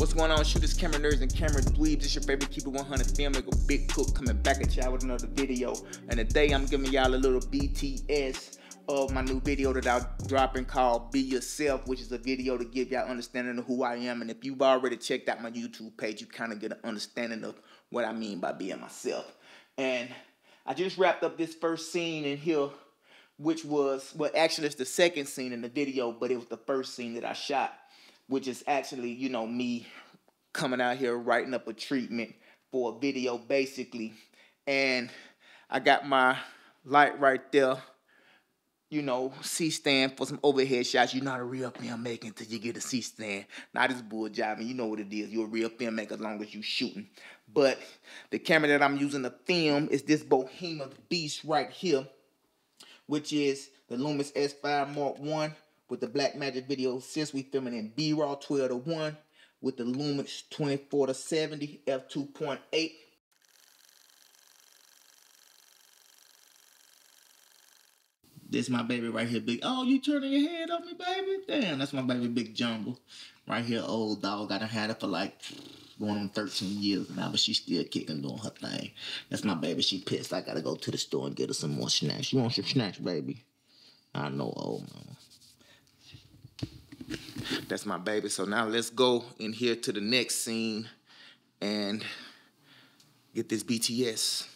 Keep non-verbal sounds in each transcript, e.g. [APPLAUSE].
What's going on, shooters, camera nerds, and camera dweebs? It's your favorite Keep It 100 filmmaker, Big Cook, coming back at y'all with another video. And today I'm giving y'all a little BTS of my new video that I'm dropping called Be Yourself, which is a video to give y'all understanding of who I am. And if you've already checked out my YouTube page, you kind of get an understanding of what I mean by being myself. And I just wrapped up this first scene in here, which was, well, actually, it's the second scene in the video, but it was the first scene that I shot which is actually, you know, me coming out here writing up a treatment for a video basically. And I got my light right there, you know, C-stand for some overhead shots. You're not a real filmmaker until you get a C-stand. Not this bull jiving. You know what it is. You're a real filmmaker as long as you're shooting. But the camera that I'm using to film is this Behemoth Beast right here, which is the Lumix S5 Mark 1 with the Blackmagic video since we filming in B-Raw 12 to 1 with the Lumix 24 to 70 f2.8. This my baby right here, big. Oh, you turning your head on me, baby? Damn, that's my baby, Big Jungle. Right here, old dog. I done had her for like going on 13 years now, but she's still kicking, doing her thing. That's my baby. She pissed. I gotta go to the store and get her some more snacks. You want some snacks, baby? I know, old. That's my baby. So now let's go in here to the next scene and get this BTS.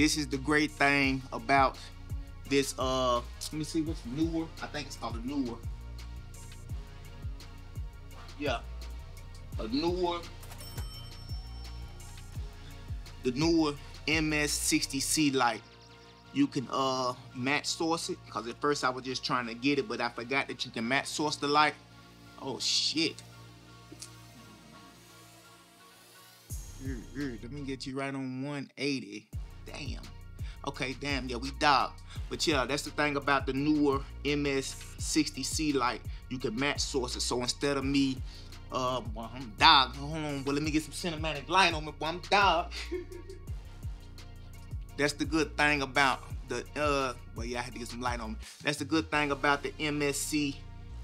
This is the great thing about this uh let me see what's newer. I think it's called a Neewer. Yeah. A Neewer the Neewer MS60C light. You can uh matte source it because at first I was just trying to get it, but I forgot that you can matte source the light. Oh shit. Let me get you right on 180. Damn. Okay, damn, yeah, we dog. But yeah, that's the thing about the Neewer MS60C light. You can match sources. So instead of me, uh, well, I'm dog. Hold on, well, let me get some cinematic light on me, I'm dog. [LAUGHS] that's the good thing about the, uh, well, yeah, I had to get some light on me. That's the good thing about the MSC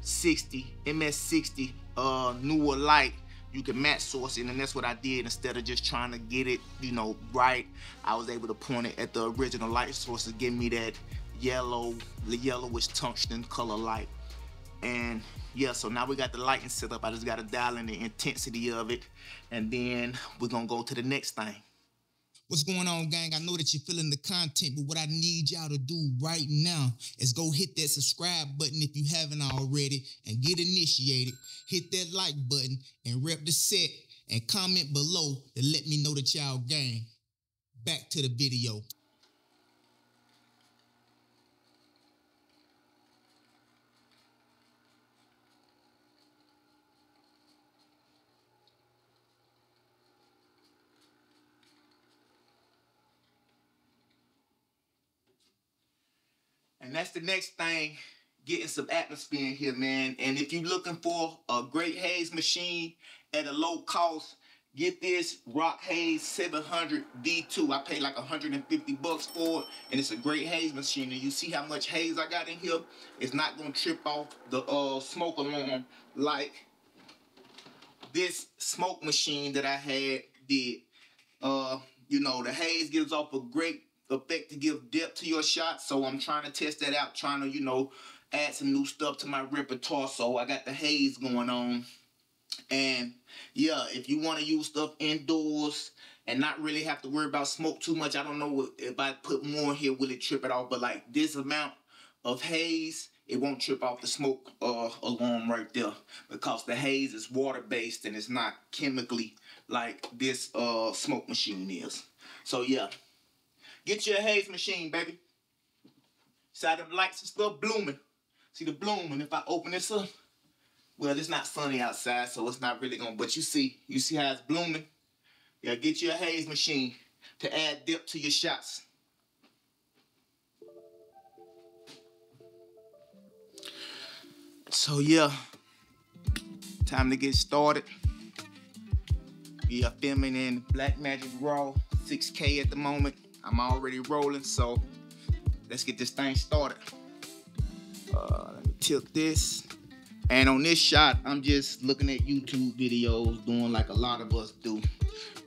60, MS60 uh, Neewer light you can matte source it and that's what I did. Instead of just trying to get it you know right I was able to point it at the original light source to give me that yellow the yellowish tungsten color light. And yeah so now we got the lighting set up. I just got to dial in the intensity of it and then we're gonna go to the next thing What's going on, gang? I know that you're feeling the content, but what I need y'all to do right now is go hit that subscribe button if you haven't already and get initiated. Hit that like button and rep the set and comment below to let me know that y'all gang. Back to the video. And that's the next thing, getting some atmosphere in here, man. And if you're looking for a great haze machine at a low cost, get this Rock Haze 700 V2. I paid like 150 bucks for it, and it's a great haze machine. And you see how much haze I got in here? It's not gonna trip off the uh, smoke alarm like this smoke machine that I had did. Uh, you know, the haze gives off a great effect to give depth to your shot. So I'm trying to test that out, trying to, you know, add some new stuff to my repertoire. So I got the haze going on. And yeah, if you want to use stuff indoors and not really have to worry about smoke too much, I don't know if I put more here, will it trip it off? But like this amount of haze, it won't trip off the smoke uh, alarm right there because the haze is water based and it's not chemically like this uh, smoke machine is. So yeah, get your haze machine, baby. Side the lights and stuff blooming. See the blooming. If I open this up, well, it's not sunny outside, so it's not really gonna. But you see, you see how it's blooming. Yeah, get your haze machine to add dip to your shots. So yeah, time to get started. We are filming in Blackmagic Raw 6K at the moment. I'm already rolling, so let's get this thing started. Uh, let me tilt this. And on this shot, I'm just looking at YouTube videos, doing like a lot of us do.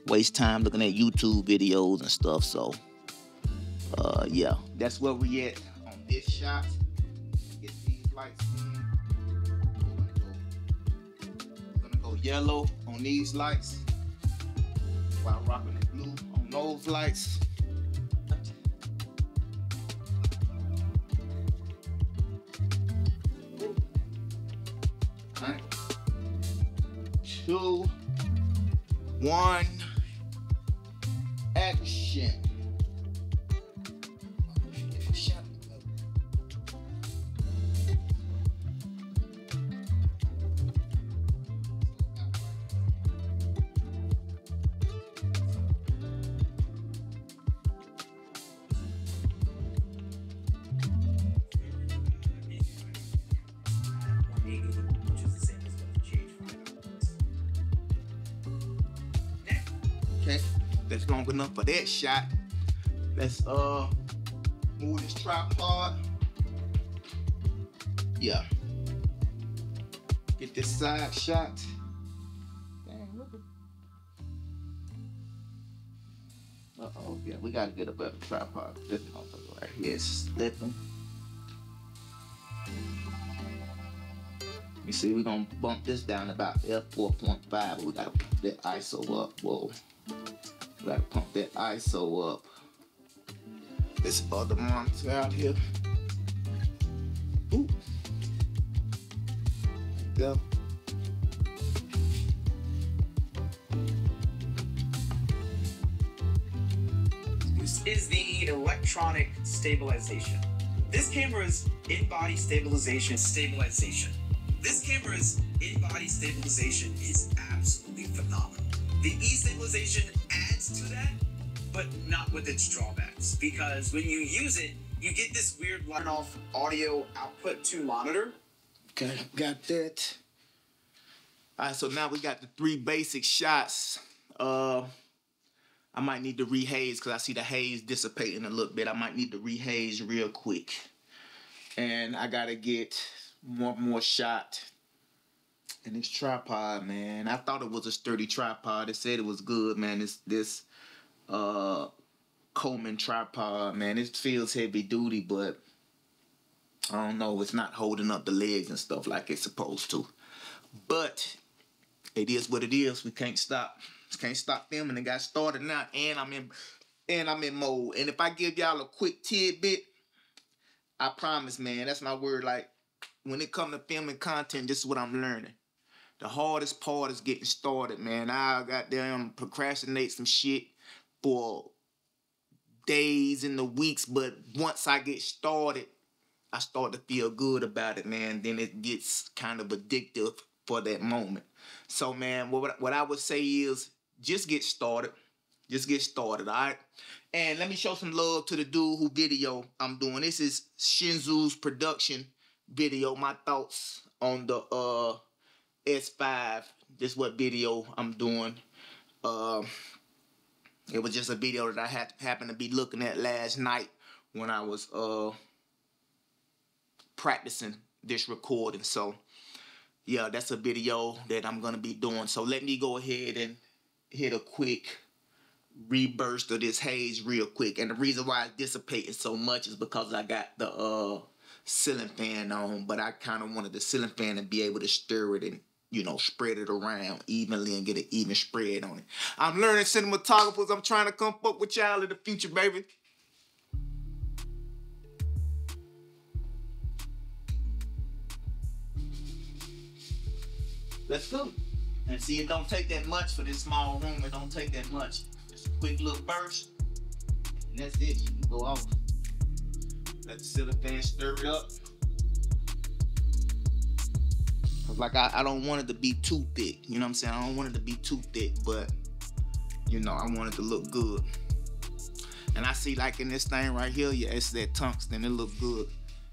Waste time looking at YouTube videos and stuff. So, uh, yeah, that's where we at on this shot. Get these lights in. Gonna go yellow on these lights while rocking the blue on those lights. One, action. That's long enough for that shot. Let's uh move this tripod. Yeah. Get this side shot. Dang, look at. Uh oh, yeah, we gotta get a better tripod. This motherfucker right here is slipping. You see, we're gonna bump this down about f4.5. We gotta pump that ISO up. Whoa. We gotta pump that ISO up. This other monitor out here. Ooh. Go. This is the electronic stabilization. This camera's in-body stabilization stabilization. This camera's in-body stabilization is absolutely phenomenal. The e-stabilization adds to that, but not with its drawbacks. Because when you use it, you get this weird line off audio output to monitor. Okay, got that. All right, so now we got the three basic shots. Uh, I might need to rehaze because I see the haze dissipating a little bit. I might need to rehaze real quick. And I gotta get one more shot. And this tripod, man. I thought it was a sturdy tripod. It said it was good, man. This this uh Coleman tripod, man. It feels heavy duty, but I don't know. It's not holding up the legs and stuff like it's supposed to. But it is what it is. We can't stop. Can't stop filming. It got started now, and I'm in, and I'm in mode. And if I give y'all a quick tidbit, I promise, man, that's my word. Like when it come to filming content, this is what I'm learning. The hardest part is getting started, man. I got them procrastinate some shit for days and the weeks, but once I get started, I start to feel good about it, man. Then it gets kind of addictive for that moment. So, man, what what I would say is just get started. Just get started, all right? And let me show some love to the dude who video I'm doing. This is Shinzu's production video. My thoughts on the uh S5. This what video I'm doing. Uh, it was just a video that I had happened to be looking at last night when I was uh practicing this recording. So yeah, that's a video that I'm gonna be doing. So let me go ahead and hit a quick reburst of this haze real quick. And the reason why it's dissipating so much is because I got the uh ceiling fan on, but I kind of wanted the ceiling fan to be able to stir it and you know, spread it around evenly and get an even spread on it. I'm learning cinematographers. I'm trying to come up with y'all in the future, baby. Let's go. And see, it don't take that much for this small room. It don't take that much. Just a quick little burst. And that's it. You can go off. Let the fan stir it up. Like I, I don't want it to be too thick. You know what I'm saying? I don't want it to be too thick, but you know, I want it to look good. And I see like in this thing right here, yeah, it's that tungsten. It look good.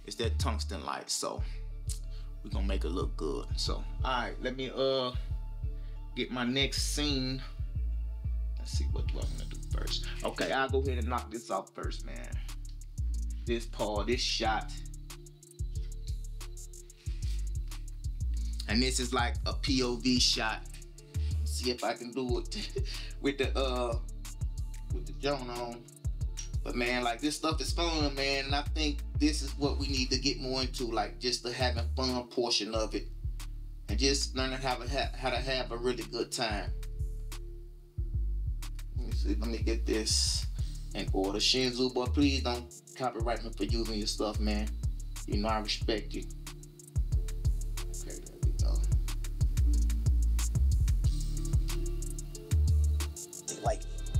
It's that tungsten light. So we're gonna make it look good. So alright, let me uh get my next scene. Let's see what do I wanna do first. Okay, I'll go ahead and knock this off first, man. This part, this shot And this is like a POV shot. See if I can do it [LAUGHS] with the uh with the Joan on. But man, like this stuff is fun, man. And I think this is what we need to get more into, like just the having fun portion of it. And just learning how to have how to have a really good time. Let me see, let me get this in order. Shinzu, boy, please don't copyright me for using your stuff, man. You know I respect you.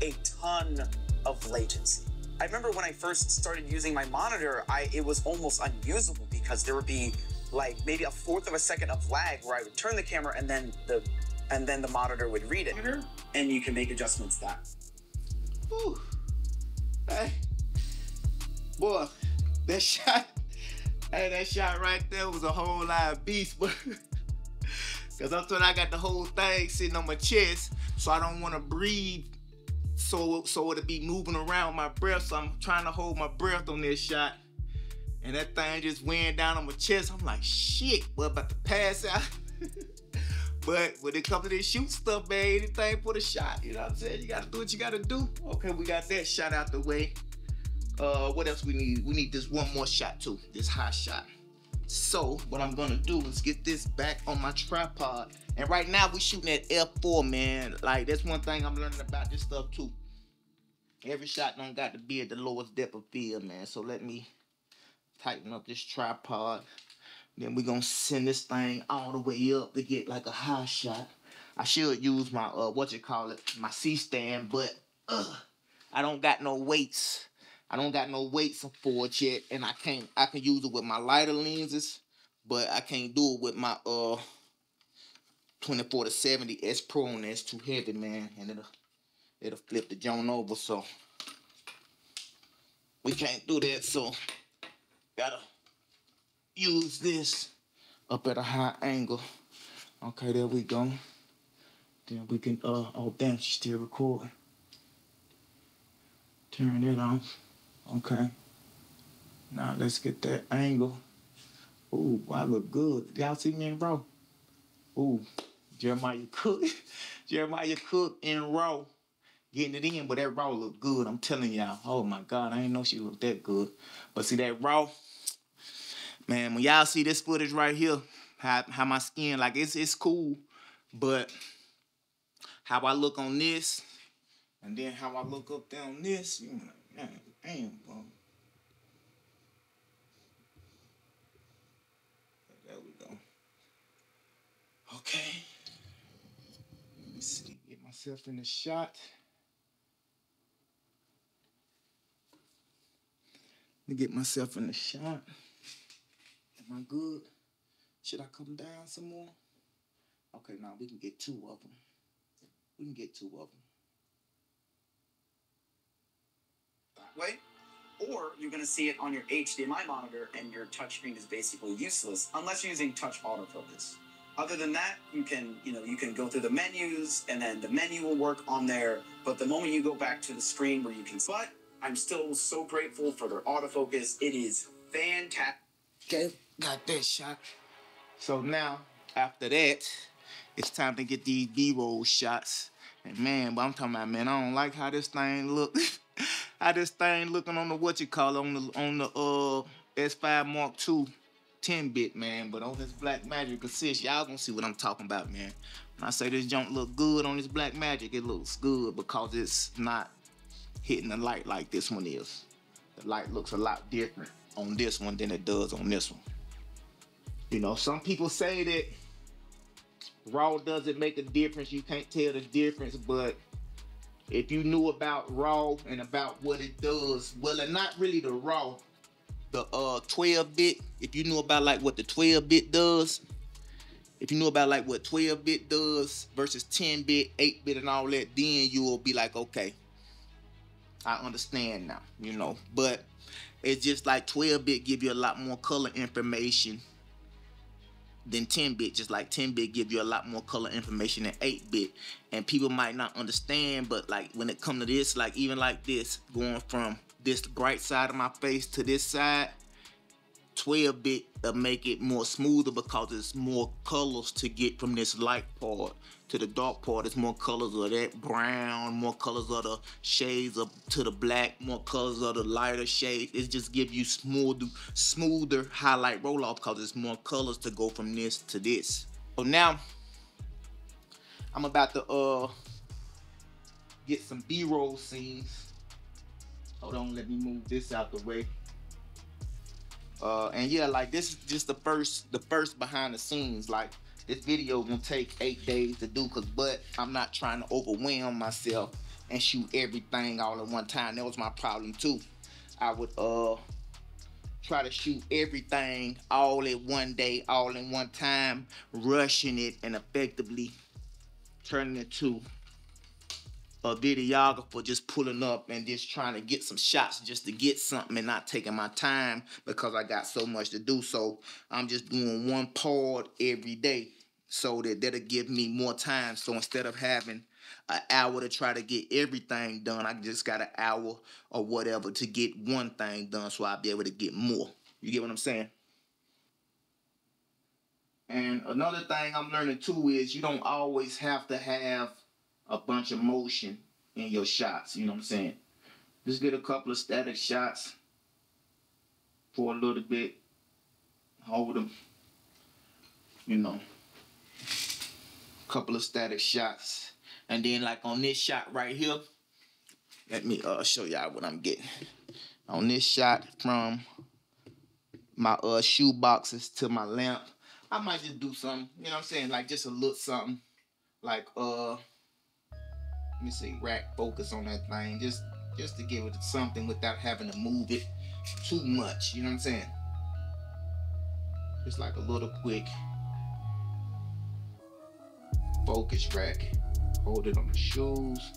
A ton of latency. I remember when I first started using my monitor, I it was almost unusable because there would be like maybe a fourth of a second of lag where I would turn the camera and then the and then the monitor would read it. And you can make adjustments that. Whew. Hey. Boy, that [LAUGHS] shot, hey, that shot right there was a whole lot of beast, but [LAUGHS] Cause I'm saying I got the whole thing sitting on my chest, so I don't want to breathe so so it'll be moving around my breath. So I'm trying to hold my breath on this shot. And that thing just weighing down on my chest. I'm like, shit, what about to pass out? [LAUGHS] but when it comes to this shoot stuff, man, anything for the shot. You know what I'm saying? You gotta do what you gotta do. Okay, we got that shot out the way. Uh, what else we need? We need this one more shot too. This high shot. So what I'm gonna do is get this back on my tripod. And right now we're shooting at f4, man. Like that's one thing I'm learning about this stuff too. Every shot don't got to be at the lowest depth of field, man. So let me tighten up this tripod. Then we're gonna send this thing all the way up to get like a high shot. I should use my uh what you call it, my C-stand, but uh I don't got no weights. I don't got no weights for it yet, and I can't. I can use it with my lighter lenses, but I can't do it with my uh 24 to 70 S Pro, and that's too heavy, man, and it'll it'll flip the joint over. So we can't do that. So gotta use this up at a high angle. Okay, there we go. Then we can uh oh damn, she's still recording. Turn it on. Okay. Now let's get that angle. Ooh, I look good. Y'all see me in raw? Ooh, Jeremiah Cook. [LAUGHS] Jeremiah Cook in row. Getting it in, but that raw look good. I'm telling y'all. Oh my God, I didn't know she looked that good. But see that raw, man, when y'all see this footage right here, how, how my skin, like it's it's cool, but how I look on this, and then how I look up on this, you know, damn, bro. There we go. Okay. Let me see. Get myself in the shot. Let me get myself in the shot. Am I good? Should I come down some more? Okay, now we can get two of them. We can get two of them. Way, or you're going to see it on your HDMI monitor and your touchscreen is basically useless unless you're using touch autofocus. Other than that, you can, you know, you can go through the menus and then the menu will work on there. But the moment you go back to the screen where you can, but I'm still so grateful for their autofocus. It is fantastic. Okay, got that shot. So now, after that, it's time to get these B-roll shots. And man, but I'm talking about, man, I don't like how this thing look. [LAUGHS] how this thing looking on the what you call on the on the uh S5 Mark II. 10 bit, man. But on this Blackmagic Assist, y'all gonna see what I'm talking about, man. When I say this junk look good on this Black Magic, it looks good because it's not hitting the light like this one is. The light looks a lot different on this one than it does on this one. You know, some people say that raw doesn't make a difference. You can't tell the difference, but if you knew about raw and about what it does, well, and not really the raw, the uh 12 bit. If you knew about like what the 12 bit does, if you knew about like what 12 bit does versus 10 bit, 8 bit, and all that, then you will be like, okay, I understand now, you know. But it's just like 12 bit give you a lot more color information than 10 bit. Just like 10 bit give you a lot more color information than 8 bit. And people might not understand but like when it come to this like even like this going from this bright side of my face to this side 12 bit make it more smoother because it's more colors to get from this light part to the dark part. It's more colors of that brown, more colors of the shades up to the black, more colors of the lighter shades. It just gives you smooth, smoother highlight roll off because there's more colors to go from this to this. So now I'm about to uh get some B-roll scenes. Hold on, let me move this out the way. Uh, and yeah, like this is just the first, the first behind the scenes. Like this video gonna take eight days to do, cause but I'm not trying to overwhelm myself and shoot everything all at one time. That was my problem too. I would uh try to shoot everything all at one day, all in one time, rushing it and effectively turning it to a videographer just pulling up and just trying to get some shots just to get something and not taking my time because I got so much to do. So I'm just doing one part every day so that that'll give me more time. So instead of having an hour to try to get everything done, I just got an hour or whatever to get one thing done so I'll be able to get more. You get what I'm saying? And another thing I'm learning too is you don't always have to have a bunch of motion in your shots. You know what I'm saying? Just get a couple of static shots for a little bit. Hold them. You know. Couple of static shots. And then like on this shot right here, let me uh show y'all what I'm getting. On this shot from my uh shoe boxes to my lamp, I might just do something, you know what I'm saying? Like just a little something. Like uh let me see, rack focus on that thing, just just to give it something without having to move it too much. You know what I'm saying? Just like a little quick focus rack. Hold it on the shoes.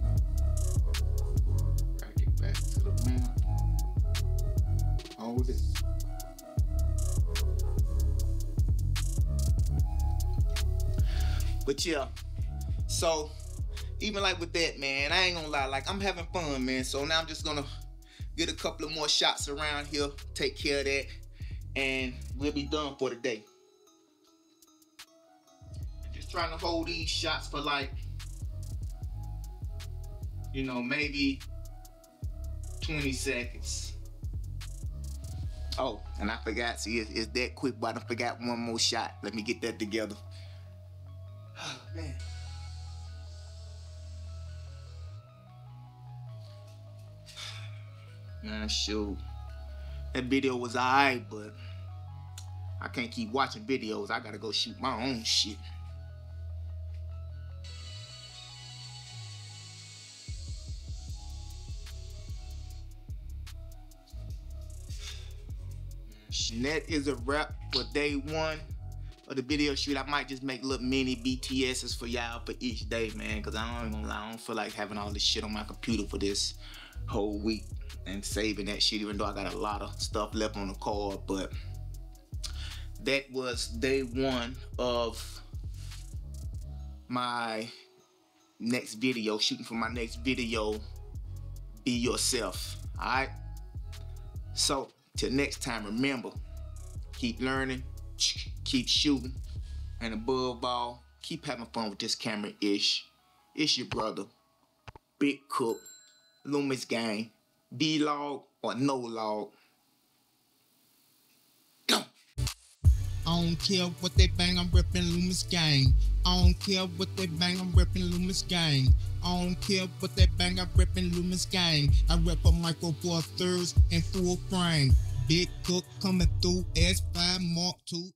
Rack it back to the mount. Hold it. But yeah, so even like with that, man, I ain't gonna lie, like I'm having fun, man. So now I'm just gonna get a couple of more shots around here, take care of that, and we'll be done for the day. Just trying to hold these shots for like, you know, maybe 20 seconds. Oh, and I forgot, see, it's, it's that quick, but I forgot one more shot. Let me get that together. Oh, [SIGHS] man. Man, shoot. That video was alright, but I can't keep watching videos. I gotta go shoot my own shit. And is a wrap for day one of the video shoot. I might just make little mini BTSs for y'all for each day, man. Cause I don't even lie, I don't feel like having all this shit on my computer for this whole week and saving that shit, even though I got a lot of stuff left on the card. But that was day one of my next video, shooting for my next video. Be yourself. Alright? So till next time, remember, keep learning, keep shooting, and above all, keep having fun with this camera ish. It's your brother, Big Cook, Lumix Gang, D log or no log. I don't care what they bang, I'm reppin' Lumix Gang. I don't care what they bang, I'm reppin' Lumix Gang. I don't care what they bang, I'm reppin' Lumix Gang. I rep a micro four thirds and full frame. Big cook coming through S5 Mark II.